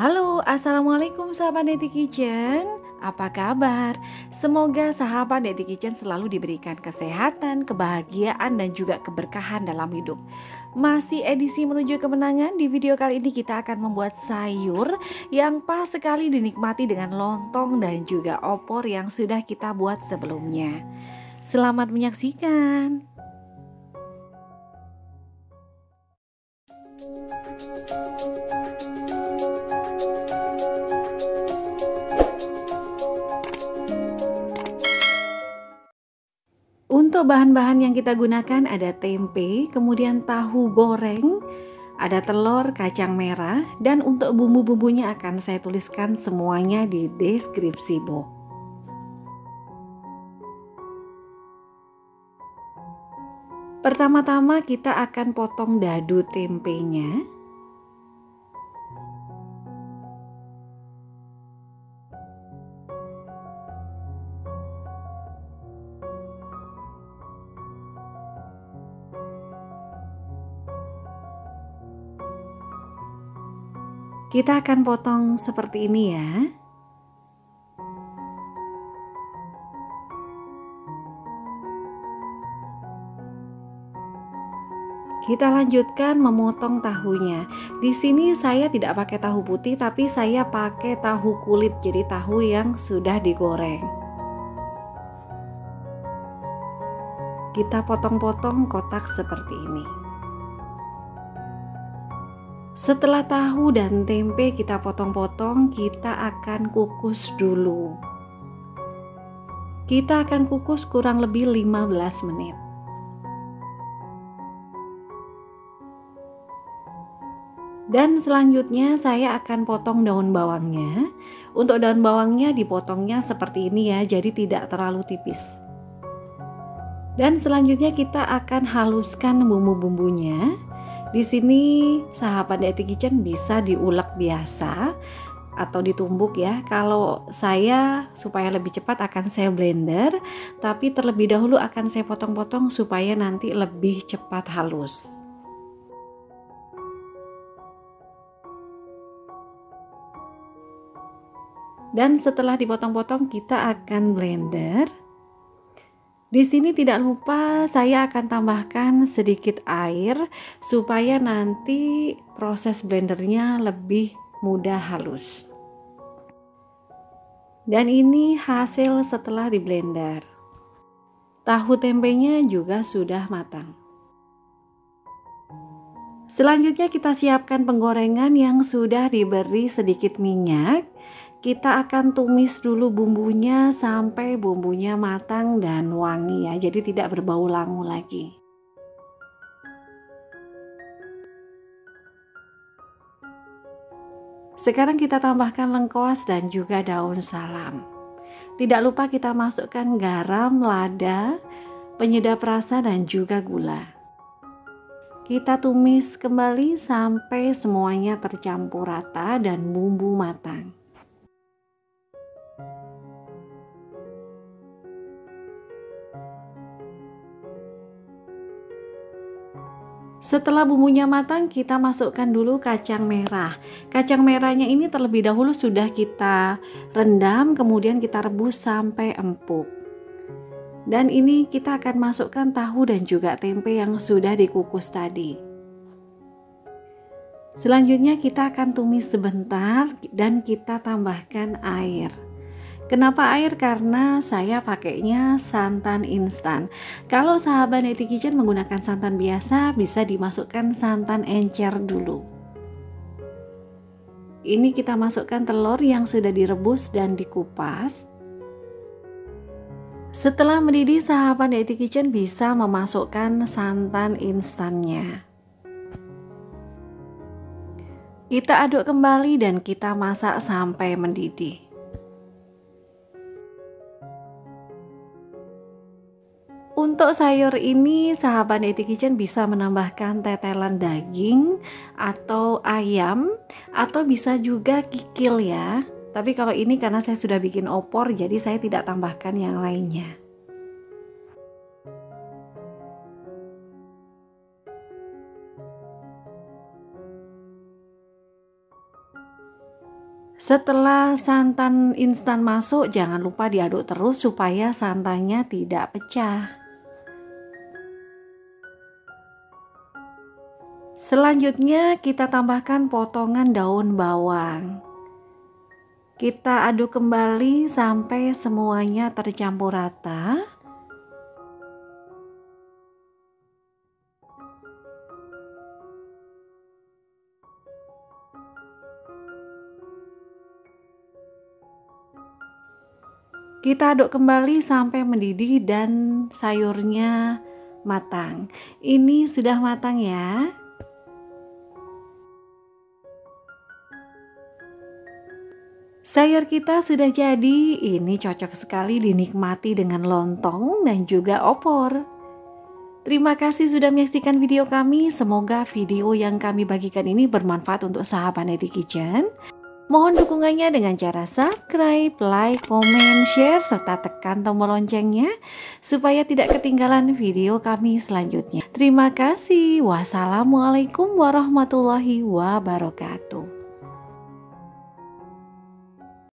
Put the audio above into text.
Halo, Assalamualaikum sahabat Neti Kitchen. Apa kabar? Semoga sahabat Neti Kitchen selalu diberikan kesehatan, kebahagiaan, dan juga keberkahan dalam hidup. Masih edisi menuju kemenangan Di video kali ini kita akan membuat sayur Yang pas sekali dinikmati dengan lontong dan juga opor yang sudah kita buat sebelumnya. Selamat menyaksikan Untuk bahan-bahan yang kita gunakan ada tempe, kemudian tahu goreng, ada telur, kacang merah, dan untuk bumbu-bumbunya akan saya tuliskan semuanya di deskripsi box. Pertama-tama kita akan potong dadu tempenya. Kita akan potong seperti ini ya. Kita lanjutkan memotong tahunya. Di sini saya tidak pakai tahu putih tapi saya pakai tahu kulit, jadi tahu yang sudah digoreng. Kita potong-potong kotak seperti ini. Setelah tahu dan tempe kita potong-potong, kita akan kukus dulu. Kita akan kukus kurang lebih 15 menit. Dan selanjutnya saya akan potong daun bawangnya. Untuk daun bawangnya dipotongnya seperti ini ya, jadi tidak terlalu tipis. Dan selanjutnya kita akan haluskan bumbu-bumbunya. Di sini sahabat Deti Kitchen bisa diulek biasa atau ditumbuk ya. Kalau saya supaya lebih cepat akan saya blender, tapi terlebih dahulu akan saya potong-potong supaya nanti lebih cepat halus. Dan setelah dipotong-potong kita akan blender di sini tidak lupa saya akan tambahkan sedikit air supaya nanti proses blendernya lebih mudah halus. Dan ini hasil setelah di blender. Tahu tempenya juga sudah matang. Selanjutnya kita siapkan penggorengan yang sudah diberi sedikit minyak kita akan tumis dulu bumbunya sampai bumbunya matang dan wangi ya jadi tidak berbau langu lagi. Sekarang kita tambahkan lengkuas dan juga daun salam. Tidak lupa kita masukkan garam, lada, penyedap rasa dan juga gula. Kita tumis kembali sampai semuanya tercampur rata dan bumbu matang Setelah bumbunya matang, kita masukkan dulu kacang merah. Kacang merahnya ini terlebih dahulu sudah kita rendam, kemudian kita rebus sampai empuk. Dan ini kita akan masukkan tahu dan juga tempe yang sudah dikukus tadi. Selanjutnya kita akan tumis sebentar dan kita tambahkan air. Kenapa air? Karena saya pakainya santan instan. Kalau sahabat Neti Kitchen menggunakan santan biasa, bisa dimasukkan santan encer dulu. Ini kita masukkan telur yang sudah direbus dan dikupas. Setelah mendidih, sahabat Neti Kitchen bisa memasukkan santan instannya. Kita aduk kembali dan kita masak sampai mendidih. Untuk sayur ini sahabat Neti Kitchen bisa menambahkan tetelan daging atau ayam atau bisa juga kikil ya. Tapi kalau ini karena saya sudah bikin opor jadi saya tidak tambahkan yang lainnya. Setelah santan instan masuk, jangan lupa diaduk terus supaya santannya tidak pecah. Selanjutnya kita tambahkan potongan daun bawang. Kita aduk kembali sampai semuanya tercampur rata. Kita aduk kembali sampai mendidih dan sayurnya matang. Ini sudah matang ya. Sayur kita sudah jadi, ini cocok sekali dinikmati dengan lontong dan juga opor. Terima kasih sudah menyaksikan video kami. Semoga video yang kami bagikan ini bermanfaat untuk sahabat Neti Kitchen. Mohon dukungannya dengan cara subscribe, like, komen, share, serta tekan tombol loncengnya supaya tidak ketinggalan video kami selanjutnya. Terima kasih. Wassalamualaikum warahmatullahi wabarakatuh.